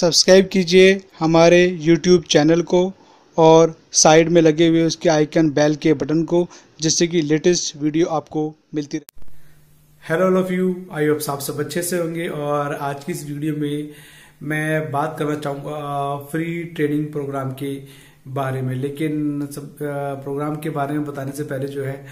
Subscribe कीजिए हमारे YouTube channel को और साइड में लगे हुए उसके आइकन बेल के बटन को, जिससे कि लेटेस्ट वीडियो आपको मिलती रहे। Hello all of you I hope आप सब अच्छे से होंगे और आज की इस वीडियो में मैं बात करना चाहूँगा फ्री ट्रेनिंग प्रोग्राम के बारे में। लेकिन सब प्रोग्राम के बारे में बताने से पहले जो है,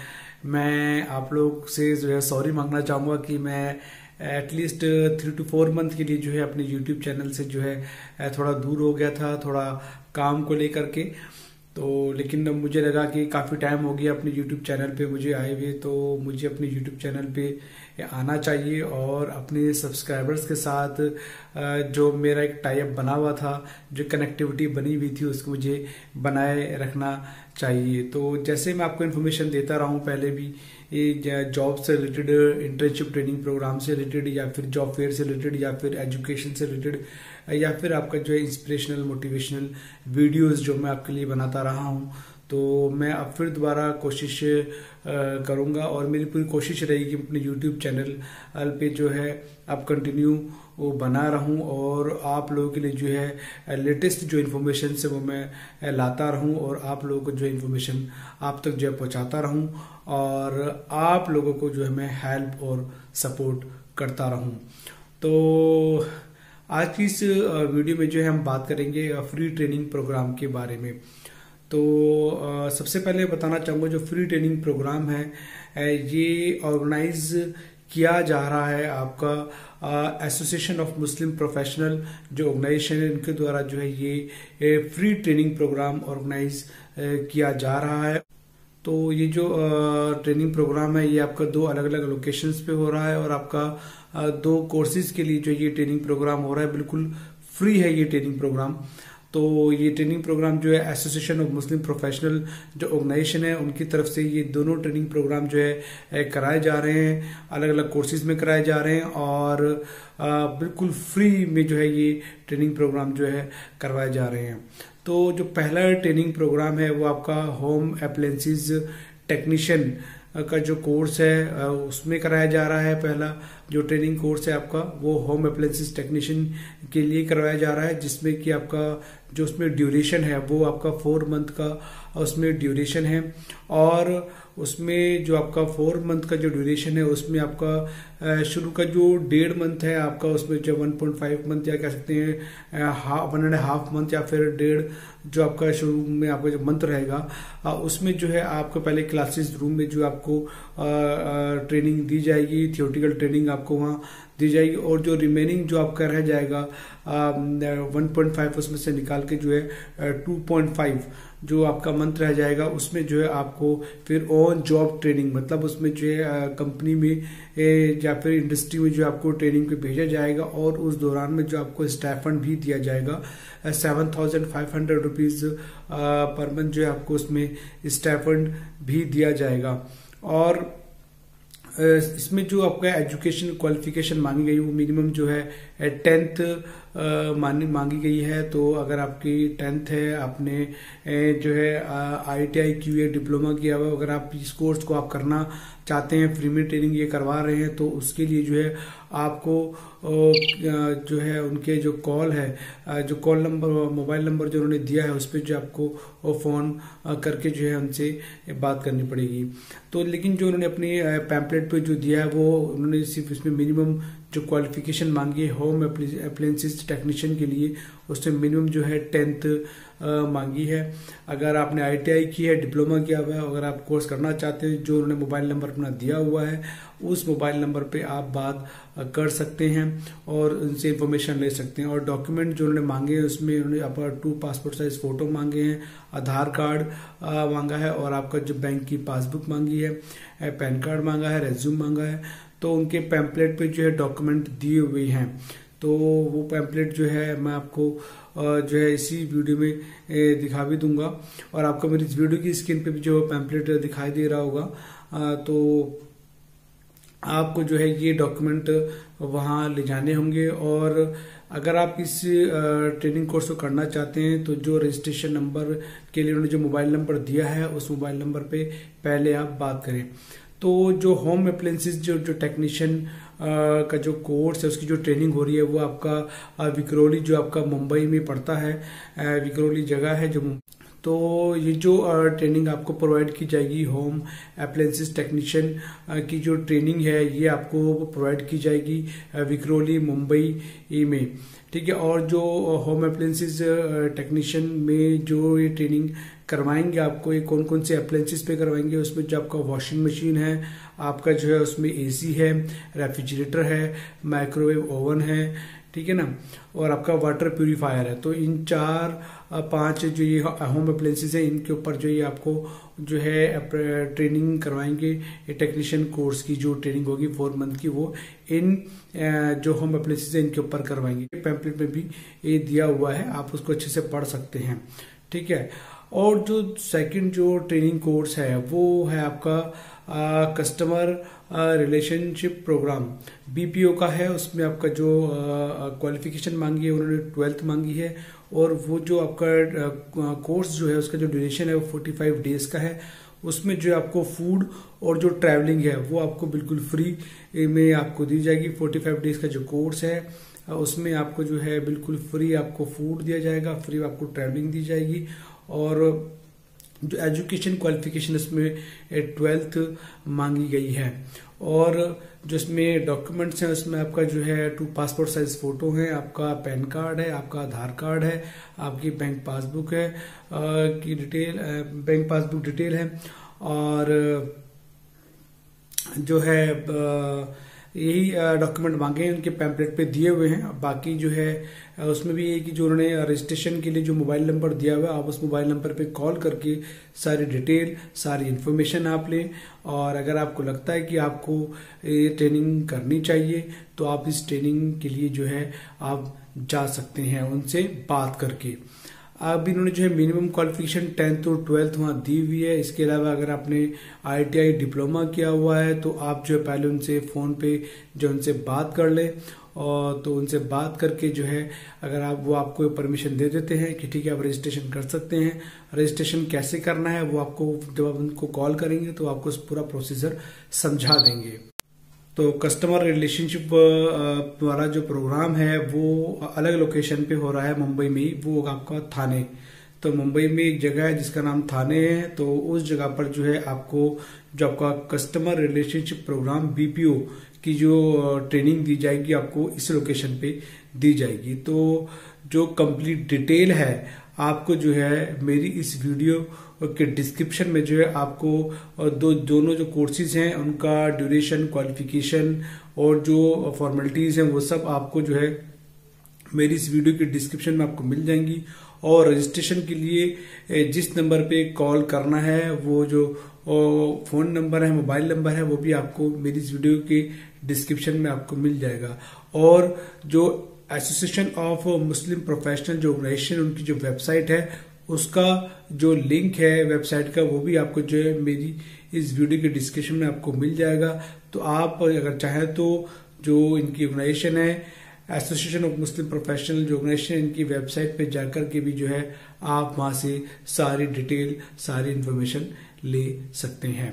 मैं आप लोग से जो है सॉरी मांगना चाहूँगा कि मैं at least three two four month के लिए जो है अपने यूट्यूब चैनल से जो है थोड़ा दूर हो गया था, थोड़ा काम को लेकर के। तो लेकिन मुझे लगा कि काफ़ी टाइम हो गया अपने यूट्यूब चैनल पे मुझे आए हुए तो मुझे अपने यूट्यूब चैनल पे आना चाहिए और अपने सब्सक्राइबर्स के साथ जो मेरा एक टाइप बना हुआ था, जो कनेक्टिविटी बनी हुई थी, उसको मुझे बनाए रखना चाहिए। तो जैसे मैं आपको इन्फॉर्मेशन देता रहा हूँ, पहले भी जॉब से रिलेटेड इंटर्नशिप ट्रेनिंग प्रोग्राम से रिलेटेड या फिर जॉब फेयर से रिलेटेड या फिर एजुकेशन से रिलेटेड या फिर आपका जो है इंस्पिरेशनल मोटिवेशनल वीडियोज़ जो मैं आपके लिए बनाता रहा हूँ। तो मैं अब फिर दोबारा कोशिश करूँगा और मेरी पूरी कोशिश रहेगी कि अपने यूट्यूब चैनल पे जो है अब कंटिन्यू वो बना रहूँ और आप लोगों के लिए जो है लेटेस्ट जो इन्फॉर्मेशन है वो मैं लाता रहूँ और आप लोगों को जो इन्फॉर्मेशन आप तक जो है पहुंचाता रहूँ और आप लोगों को जो है मैं हेल्प और सपोर्ट करता रहूँ। तो आज की इस वीडियो में जो है हम बात करेंगे फ्री ट्रेनिंग प्रोग्राम के बारे में। तो आ, सबसे पहले बताना चाहूँगा जो फ्री ट्रेनिंग प्रोग्राम है ये ऑर्गेनाइज किया जा रहा है आपका एसोसिएशन ऑफ़ मुस्लिम प्रोफेशनल जो ऑर्गेनाइजेशन है इनके द्वारा जो है ये फ्री ट्रेनिंग प्रोग्राम ऑर्गेनाइज किया जा रहा है। तो ये जो ट्रेनिंग प्रोग्राम है ये आपका दो अलग अलग लोकेशंस पे हो रहा है और आपका दो कोर्सेज के लिए जो ये ट्रेनिंग प्रोग्राम हो रहा है बिल्कुल फ्री है ये ट्रेनिंग प्रोग्राम तो ये ट्रेनिंग प्रोग्राम जो है एसोसिएशन ऑफ़ मुस्लिम प्रोफेशनल जो ऑर्गेनाइजेशन है, उनकी तरफ़ से ये दोनों ट्रेनिंग प्रोग्राम जो है कराए जा रहे हैं। अलग अलग कोर्सेज में कराए जा रहे हैं और बिल्कुल फ्री में जो है ये ट्रेनिंग प्रोग्राम जो है करवाए जा रहे हैं। तो जो पहला ट्रेनिंग प्रोग्राम है, वो आपका होम अप्लायंसेज टेक्नीशियन का जो कोर्स है उसमें कराया जा रहा है पहला जो ट्रेनिंग कोर्स है आपका, वो होम अप्लाइंसिस टेक्नीशियन के लिए करवाया जा रहा है, जिसमें कि आपका जो उसमें ड्यूरेशन है, वो आपका फोर मंथ का उसमें ड्यूरेशन है। और उसमें जो आपका फोर मंथ का जो ड्यूरेशन है, उसमें आपका शुरू का जो डेढ़ मंथ है, आपका उसमें जो वन पॉइंट फाइव मंथ या कह सकते हैं half one and half month या फिर डेढ़ जो आपका शुरू में आपका जो मंथ रहेगा उसमें जो है आपको पहले क्लासेस रूम में जो आपको ट्रेनिंग दी जाएगी थियोटिकल ट्रेनिंग आपको वहाँ दी जाएगी और जो रिमेनिंग जो आपका रह जाएगा वन पॉइंट फाइव उसमें से निकाल के जो है टू पॉइंट फाइव जो आपका मंथ रह जाएगा, उसमें जो है आपको फिर ऑन जॉब ट्रेनिंग मतलब उसमें जो है कंपनी में या फिर इंडस्ट्री में जो आपको ट्रेनिंग पे भेजा जाएगा और उस दौरान में जो आपको स्टाइफंड भी दिया जाएगा seven thousand five hundred rupees per month जो है आपको उसमें स्टाइफंड भी दिया जाएगा। और इसमें जो आपका एजुकेशन क्वालिफिकेशन मांगी गई, वो मिनिमम जो है टेंथ मांगी गई है तो अगर आपकी टेंथ है, आपने जो है आई टी आई डिप्लोमा किया हुआ अगर आप इस कोर्स को आप करना चाहते हैं फ्री में ट्रेनिंग ये करवा रहे हैं तो उसके लिए जो है, आपको जो है, उनके जो कॉल है जो कॉल नंबर मोबाइल नंबर जो उन्होंने दिया है, उस पर जो आपको फ़ोन करके जो है उनसे बात करनी पड़ेगी। तो लेकिन जो उन्होंने अपनी पैम्पलेट पे जो दिया है, वो उन्होंने सिर्फ़ इसमें मिनिमम जो क्वालिफिकेशन मांगी है होम अप्लायंसेस टेक्नीशियन के लिए, उससे मिनिमम जो है टेंथ मांगी है। अगर आपने आईटीआई की है डिप्लोमा किया हुआ है, अगर आप कोर्स करना चाहते हैं, जो उन्होंने मोबाइल नंबर अपना दिया हुआ है, उस मोबाइल नंबर पे आप बात कर सकते हैं और उनसे इंफॉर्मेशन ले सकते हैं। और डॉक्यूमेंट जो उन्होंने मांगे हैं, उसमें उन्होंने आपका टू पासपोर्ट साइज़ फ़ोटो मांगे हैं, आधार कार्ड मांगा है और आपका जो बैंक की पासबुक मांगी है पैन कार्ड मांगा है रेज्यूम मांगा है। तो उनके पैम्पलेट पे जो है डॉक्यूमेंट दिए हुए हैं। तो वो पैम्पलेट जो है मैं आपको जो है इसी वीडियो में दिखा भी दूँगा। और आपको मेरी इस वीडियो की स्क्रीन पे भी जो पैम्पलेट दिखाई दे रहा होगा तो आपको जो है ये डॉक्यूमेंट वहाँ ले जाने होंगे। और अगर आप इस ट्रेनिंग कोर्स को करना चाहते हैं तो जो रजिस्ट्रेशन नंबर के लिए उन्होंने जो मोबाइल नंबर दिया है, उस मोबाइल नंबर पे पहले आप बात करें। तो जो होम अप्लायंसेज जो जो टेक्नीशियन का जो कोर्स है, उसकी जो ट्रेनिंग हो रही है, वो आपका विक्रोली जो आपका मुंबई में पड़ता है विक्रोली जगह है जो तो ये जो ट्रेनिंग आपको प्रोवाइड की जाएगी होम अप्लायंसेस टेक्नीशियन की जो ट्रेनिंग है, ये आपको प्रोवाइड की जाएगी विक्रोली मुंबई में। ठीक है, और जो होम अप्लायंसेस टेक्नीशियन में जो ये ट्रेनिंग करवाएँगे आपको, ये कौन कौन से अप्लायंसेस पे करवाएँगे, उसमें जो आपका वॉशिंग मशीन है, आपका जो है उसमें एसी है रेफ्रिजरेटर है माइक्रोवेव ओवन है, ठीक है ना? और आपका वाटर प्यूरिफायर है। तो इन चार पाँच जो ये होम अप्लायंसेज है, इनके ऊपर जो ये आपको जो है ट्रेनिंग करवाएँगे टेक्नीशियन कोर्स की जो ट्रेनिंग होगी फोर मंथ की, वो इन जो होम अप्लायंसेज है, इनके ऊपर करवाएँगे। पैम्पलेट में भी ये दिया हुआ है, आप उसको अच्छे से पढ़ सकते हैं, ठीक है? और जो सेकंड जो ट्रेनिंग कोर्स है, वो है आपका कस्टमर रिलेशनशिप प्रोग्राम बीपीओ का है, उसमें आपका जो क्वालिफिकेशन मांगी है, उन्होंने ट्वेल्थ मांगी है, और वो जो आपका कोर्स जो है, उसका जो ड्यूरेशन है, वो फोर्टी फाइव डेज़ का है। उसमें जो आपको फ़ूड और जो ट्रैवलिंग है, वो आपको बिल्कुल फ्री में आपको दी जाएगी। फोर्टी फाइव डेज़ का जो कोर्स है, उसमें आपको जो है बिल्कुल फ्री आपको फ़ूड दिया जाएगा फ्री आपको ट्रैवलिंग दी जाएगी। और जो एजुकेशन क्वालिफिकेशन इसमें ट्वेल्थ मांगी गई है। और जो इसमें डॉक्यूमेंट्स हैं, उसमें आपका जो है, टू पासपोर्ट साइज़ फ़ोटो है, आपका पैन कार्ड है, आपका आधार कार्ड है, आपकी बैंक पासबुक है की डिटेल बैंक पासबुक डिटेल है, और जो है यही डॉक्यूमेंट मांगे हैं, उनके पैम्पलेट पे दिए हुए हैं। बाकी जो है उसमें भी ये कि जो उन्होंने रजिस्ट्रेशन के लिए जो मोबाइल नंबर दिया हुआ है, आप उस मोबाइल नंबर पे कॉल करके सारी डिटेल सारी इन्फॉर्मेशन आप लें। और अगर आपको लगता है कि आपको ये ट्रेनिंग करनी चाहिए तो आप इस ट्रेनिंग के लिए जो है, आप जा सकते हैं उनसे बात करके। अब इन्होंने जो है मिनिमम क्वालिफिकेशन टेंथ और ट्वेल्थ वहाँ दी हुई है। इसके अलावा अगर आपने आईटीआई डिप्लोमा किया हुआ है तो आप जो है पहले उनसे फ़ोन पे जो उनसे बात कर ले। और तो उनसे बात करके जो है अगर आप, वो आपको परमिशन दे देते हैं कि ठीक है, आप रजिस्ट्रेशन कर सकते हैं। रजिस्ट्रेशन कैसे करना है, वो आपको, जब आप उनको कॉल करेंगे तो आपको पूरा प्रोसीजर समझा देंगे। तो कस्टमर रिलेशनशिप वाला जो प्रोग्राम है, वो अलग लोकेशन पे हो रहा है मुंबई में वो होगा आपका थाने। तो मुंबई में एक जगह है जिसका नाम थाने है। तो उस जगह पर जो है आपको जो आपका कस्टमर रिलेशनशिप प्रोग्राम बीपीओ की जो ट्रेनिंग दी जाएगी, आपको इस लोकेशन पे दी जाएगी। तो जो कंप्लीट डिटेल है आपको जो है मेरी इस वीडियो के डिस्क्रिप्शन में जो है आपको दो, दोनों जो कोर्सेज हैं, उनका ड्यूरेशन क्वालिफिकेशन और जो फॉर्मेलिटीज हैं, वो सब आपको जो है मेरी इस वीडियो के डिस्क्रिप्शन में आपको मिल जाएँगी। और रजिस्ट्रेशन के लिए जिस नंबर पे कॉल करना है, वो जो फ़ोन नंबर है मोबाइल नंबर है, वो भी आपको मेरी इस वीडियो के डिस्क्रिप्शन में आपको मिल जाएगा। और जो एसोसिएशन ऑफ़ मुस्लिम प्रोफेशनल जो ऑर्गेनाइजेशन उनकी जो वेबसाइट है, उसका जो लिंक है वेबसाइट का, वो भी आपको जो है मेरी इस वीडियो के डिस्क्रिप्शन में आपको मिल जाएगा। तो आप अगर चाहें तो जो इनकी ऑर्गेनाइजेशन है एसोसिएशन ऑफ़ मुस्लिम प्रोफेशनल जो ऑर्गेनाइजेशन इनकी वेबसाइट पे जाकर के भी जो है आप वहाँ से सारी डिटेल सारी इंफॉर्मेशन ले सकते हैं।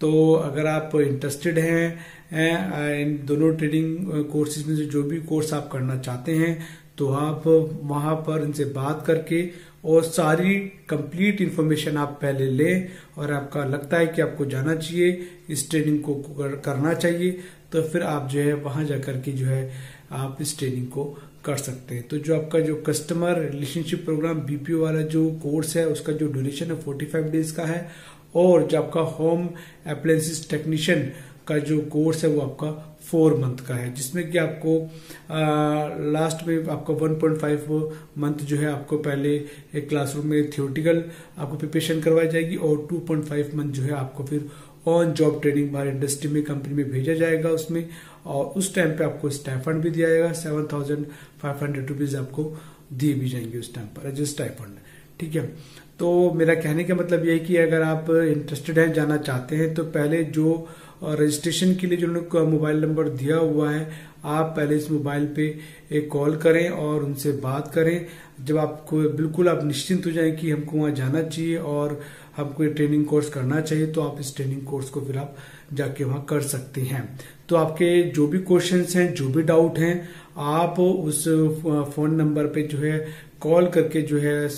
तो अगर आप इंटरेस्टेड हैं इन दोनों ट्रेनिंग कोर्सेज में से जो भी कोर्स आप करना चाहते हैं तो आप वहाँ पर इनसे बात करके और सारी कंप्लीट इन्फॉर्मेशन आप पहले लें और आपका लगता है कि आपको जाना चाहिए, इस ट्रेनिंग को करना चाहिए तो फिर आप जो है वहाँ जाकर के जो है आप इस ट्रेनिंग को कर सकते हैं। तो जो आपका जो कस्टमर रिलेशनशिप प्रोग्राम बीपीओ वाला जो कोर्स है, उसका जो ड्यूरेशन है फोर्टी फाइव डेज़ का है और जो आपका होम अप्लायंसिस टेक्नीशियन का जो कोर्स है वो आपका फोर मंथ का है जिसमें कि आपको आ, लास्ट में आपको 1.5 मंथ जो है आपको पहले एक क्लासरूम में थियोटिकल आपको प्रिपरेशन करवाई जाएगी और 2.5 मंथ जो है आपको फिर ऑन जॉब ट्रेनिंग बाहर इंडस्ट्री में कंपनी में भेजा जाएगा उसमें और उस टाइम पे आपको स्टाइफंड भी दिया जाएगा seven thousand five hundred rupees आपको दिए भी जाएँगे उस टाइम पर स्टाइफंड ठीक है? तो मेरा कहने का मतलब यह है कि अगर आप इंटरेस्टेड हैं, जाना चाहते हैं तो पहले जो रजिस्ट्रेशन के लिए जो उन्होंने मोबाइल नंबर दिया हुआ है, आप पहले इस मोबाइल पे एक कॉल करें और उनसे बात करें। जब आपको बिल्कुल आप निश्चिंत हो जाएँ कि हमको वहाँ जाना चाहिए और हमको ये ट्रेनिंग कोर्स करना चाहिए तो आप इस ट्रेनिंग कोर्स को फिर आप जाके वहाँ कर सकते हैं। तो आपके जो भी क्वेश्चंस हैं, जो भी डाउट हैं, आप उस फ़ोन नंबर पे जो है कॉल करके जो है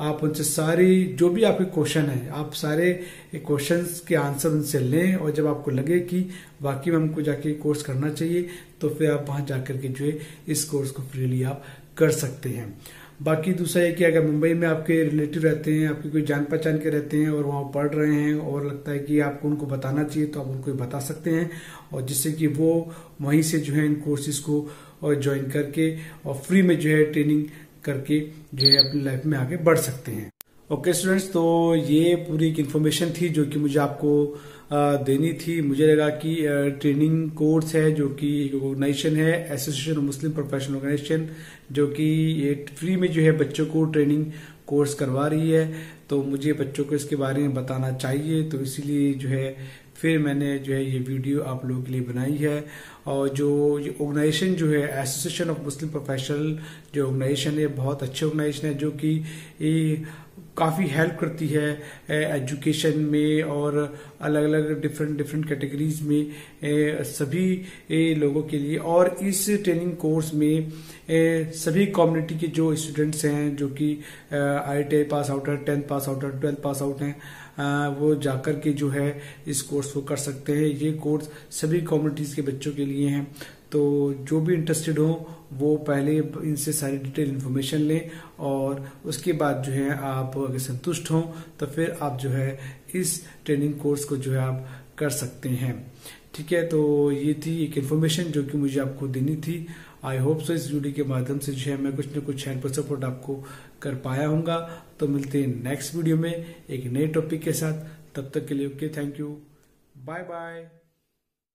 आप उनसे सारी, जो भी आपके क्वेश्चन है, आप सारे क्वेश्चंस के आंसर उनसे लें और जब आपको लगे कि वाकई में हमको जाके कोर्स करना चाहिए तो फिर आप वहाँ जाकर के जो है इस कोर्स को फ्रीली आप कर सकते हैं। बाकी दूसरा ये कि अगर मुंबई में आपके रिलेटिव रहते हैं आपके कोई जान पहचान के रहते हैं और वहाँ पढ़ रहे हैं और लगता है कि आपको उनको बताना चाहिए तो आप उनको बता सकते हैं और जिससे कि वो वहीं से जो है इन कोर्सेज को ज्वाइन करके और फ्री में जो है ट्रेनिंग करके जो है अपनी लाइफ में आगे बढ़ सकते हैं। ओके okay, स्टूडेंट्स तो ये पूरी एक इन्फॉर्मेशन थी जो कि मुझे आपको देनी थी। मुझे लगा कि ट्रेनिंग कोर्स है जो कि ऑर्गेनाइजेशन है association of Muslim professional organisation जो कि ये फ्री में जो है बच्चों को ट्रेनिंग कोर्स करवा रही है। तो मुझे बच्चों को इसके बारे में बताना चाहिए। तो इसीलिए जो है फिर मैंने जो है ये वीडियो आप लोगों के लिए बनाई है। और जो ऑर्गेनाइजेशन जो है एसोसिएशन ऑफ़ मुस्लिम प्रोफेशनल जो ऑर्गेनाइजेशन है, बहुत अच्छे ऑर्गेनाइजेशन है, जो कि काफ़ी हेल्प करती है एजुकेशन में और अलग अलग डिफरेंट डिफरेंट कैटेगरीज में सभी लोगों के लिए। और इस ट्रेनिंग कोर्स में सभी कम्युनिटी के जो स्टूडेंट्स हैं, जो कि आई टी पास आउट है टेंथ पास आउट है ट्वेल्थ पास आउट हैं वो जाकर के जो है इस कोर्स को कर सकते हैं। ये कोर्स सभी कम्युनिटीज के बच्चों के लिए हैं। तो जो भी इंटरेस्टेड हो, वो पहले इनसे सारी डिटेल इन्फॉर्मेशन लें और उसके बाद जो है आप अगर संतुष्ट हों तो फिर आप जो है इस ट्रेनिंग कोर्स को जो है आप कर सकते हैं। ठीक है तो ये थी एक इन्फॉर्मेशन जो कि मुझे आपको देनी थी। आई होप सो इस वीडियो के माध्यम से जो है मैं कुछ न कुछ हेल्प सपोर्ट आपको कर पाया हूँ तो मिलते हैं नेक्स्ट वीडियो में एक नए टॉपिक के साथ। तब तक के लिए okay thank you bye bye